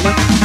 t h a n k you.